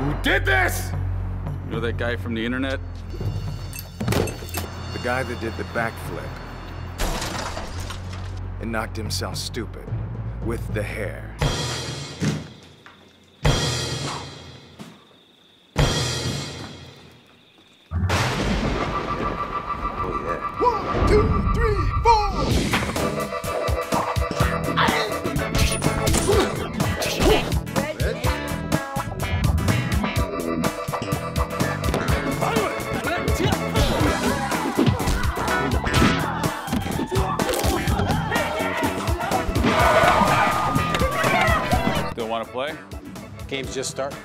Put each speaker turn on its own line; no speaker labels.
Who did this?
You know that guy from the internet?
The guy that did the backflip and knocked himself stupid with the hair.
want to play?
Game's just starting.